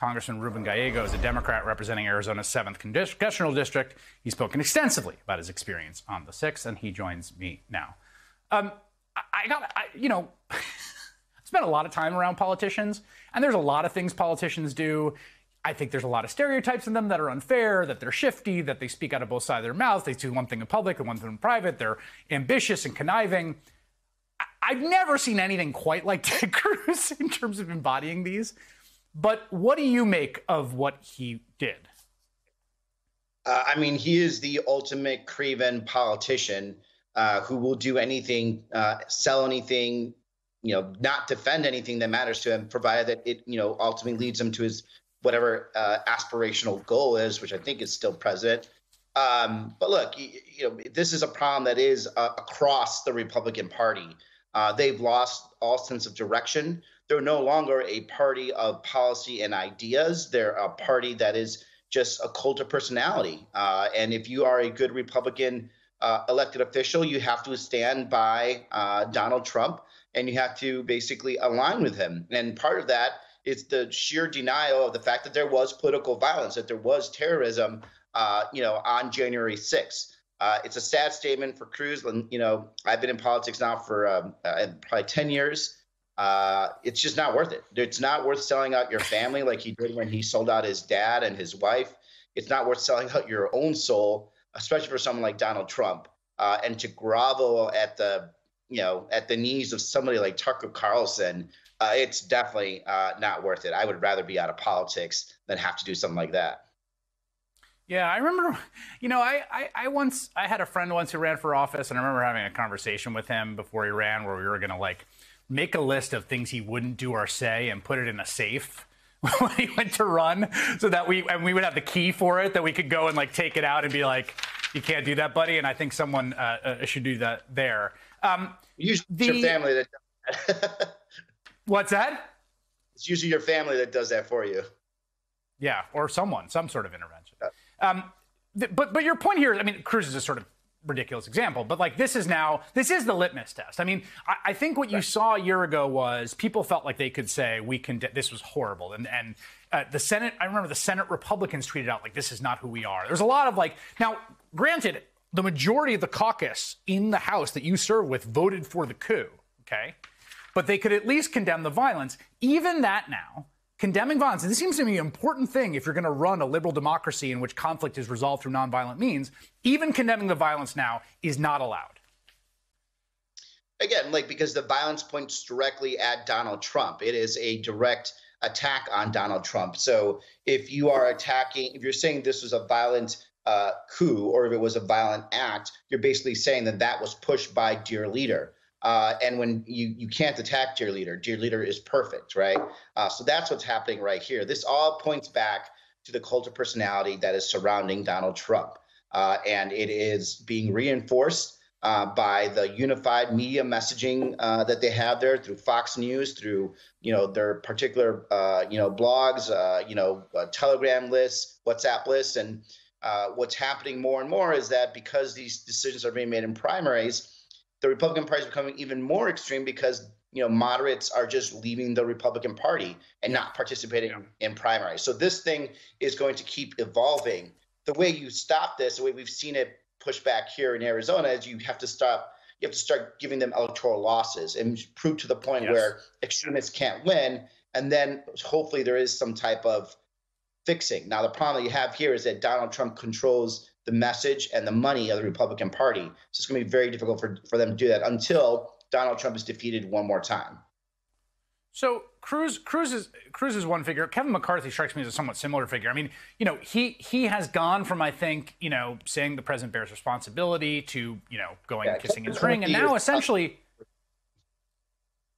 Congressman Ruben Gallego is a Democrat representing Arizona's 7th congressional district. He's spoken extensively about his experience on the 6th, and he joins me now. Um, I, I got, I, you know, I spent a lot of time around politicians, and there's a lot of things politicians do. I think there's a lot of stereotypes in them that are unfair, that they're shifty, that they speak out of both sides of their mouths. They do one thing in public and one thing in private. They're ambitious and conniving. I've never seen anything quite like Ted Cruz in terms of embodying these. But what do you make of what he did? Uh, I mean, he is the ultimate craven politician uh, who will do anything, uh, sell anything, you know, not defend anything that matters to him, provided that it, you know, ultimately leads him to his whatever uh, aspirational goal is, which I think is still president. Um, but look, you, you, know, this is a problem that is uh, across the Republican Party. Uh, they've lost all sense of direction. They're no longer a party of policy and ideas. They're a party that is just a cult of personality. Uh, and if you are a good Republican uh, elected official, you have to stand by uh, Donald Trump and you have to basically align with him. And part of that is the sheer denial of the fact that there was political violence, that there was terrorism, uh, you know, on January 6th. Uh, it's a sad statement for Cruz. You know, I've been in politics now for um, uh, probably 10 years uh, it's just not worth it. It's not worth selling out your family like he did when he sold out his dad and his wife. It's not worth selling out your own soul, especially for someone like Donald Trump. Uh, and to grovel at the you know at the knees of somebody like Tucker Carlson, uh, it's definitely uh, not worth it. I would rather be out of politics than have to do something like that. Yeah, I remember, you know, I, I, I, once, I had a friend once who ran for office, and I remember having a conversation with him before he ran where we were going to like make a list of things he wouldn't do or say and put it in a safe when he went to run so that we and we would have the key for it that we could go and like take it out and be like you can't do that buddy. And i think someone uh, uh, should do that there. Um, usually the, your family that does that. what's that? It's usually your family that does that for you. Yeah or someone some sort of intervention. Um, th- but but your point here i mean cruz is a sort of ridiculous example, but like this is now this is the litmus test. I mean, I, I think what you saw a year ago was people felt like they could say we can. This was horrible, and and uh, the Senate. I remember the Senate Republicans tweeted out like this is not who we are. There's a lot of like now. Granted, the majority of the caucus in the House that you serve with voted for the coup. Okay, but they could at least condemn the violence. Even that now condemning violence, and this seems to be an important thing if you're going to run a liberal democracy in which conflict is resolved through nonviolent means, even condemning the violence now is not allowed. Again, like because the violence points directly at Donald Trump. It is a direct attack on Donald Trump. So if you are attacking, if you're saying this was a violent uh, coup or if it was a violent act, you're basically saying that that was pushed by dear leader. Uh, and when you you can't attack dear leader, dear leader is perfect, right? Uh, so that's what's happening right here. This all points back to the cult of personality that is surrounding Donald Trump, uh, and it is being reinforced uh, by the unified media messaging uh, that they have there through Fox News, through you know their particular uh, you know blogs, you know Telegram lists, WhatsApp lists, and what's happening more and more is that because these decisions are being made in primaries the Republican Party is becoming even more extreme because you know moderates are just leaving the Republican Party and not participating yeah. in primaries. So this thing is going to keep evolving. The way you stop this, the way we've seen it push back here in Arizona, is you have to stop. You have to start giving them electoral losses and prove to the point yes. where extremists can't win, and then hopefully there is some type of fixing. Now the problem that you have here is that Donald Trump controls the message and the money of the Republican Party. So it's going to be very difficult for, for them to do that until Donald Trump is defeated one more time. So Cruz, Cruz is Cruz is one figure. Kevin McCarthy strikes me as a somewhat similar figure. I mean, you know, he he has gone from I think you know saying the president bears responsibility to you know going yeah, and kissing his ring, and now essentially.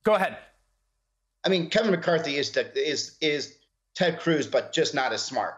Go ahead. I mean, Kevin McCarthy is the, is is Ted Cruz, but just not as smart.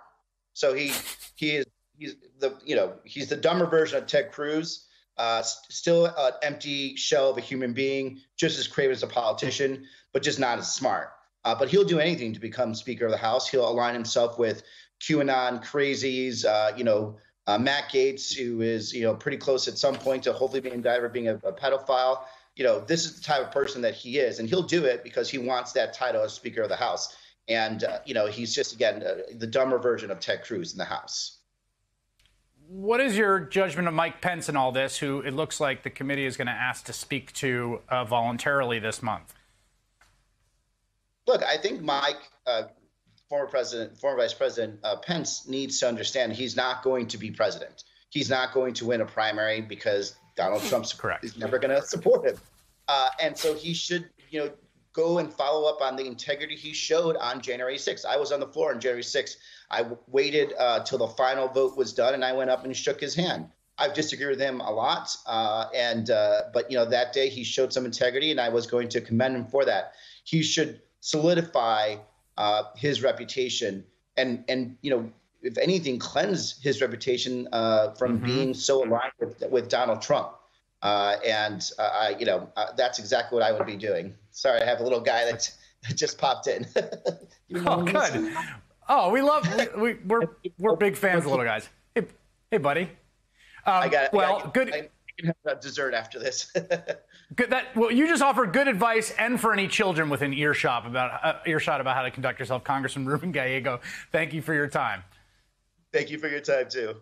So he he is he's the you know he's the dumber version of Ted Cruz. Uh, still an empty shell of a human being, just as craven as a politician, but just not as smart. Uh, but he'll do anything to become Speaker of the House. He'll align himself with QAnon crazies. Uh, you know, uh, Matt Gaetz, who is you know pretty close at some point to hopefully being indicted being a, a pedophile. You know, this is the type of person that he is, and he'll do it because he wants that title as Speaker of the House. and uh, you know he's just again uh, the dumber version of Ted Cruz in the House. What is your judgment of Mike Pence and all this, who it looks like the committee is going to ask to speak to uh, voluntarily this month? Look, I think Mike, uh, former president, former vice president uh, Pence, needs to understand he's not going to be president. He's not going to win a primary because Donald Trump's correct. is never going to support him, uh, and so he should, you know, go and follow up on the integrity he showed on January 6th. I was on the floor on January 6th. I waited uh, till the final vote was done, and I went up and shook his hand. I've disagreed with him a lot, uh, and uh, but you know that day he showed some integrity, and I was going to commend him for that. He should solidify uh, his reputation, and and you know if anything, cleanse his reputation uh, from mm-hmm. being so aligned with, with Donald Trump. Uh, and I, you know that's exactly what I would be doing. Sorry, I have a little guy that just popped in. oh, good. Oh, we love we, we, we're we're big fans of little guys. Hey, hey buddy. Um, I got well, I, good. I can have dessert after this. good. That well, you just offered good advice, and for any children within earshot about uh, earshot about how to conduct yourself, Congressman Ruben Gallego. Thank you for your time. Thank you for your time too.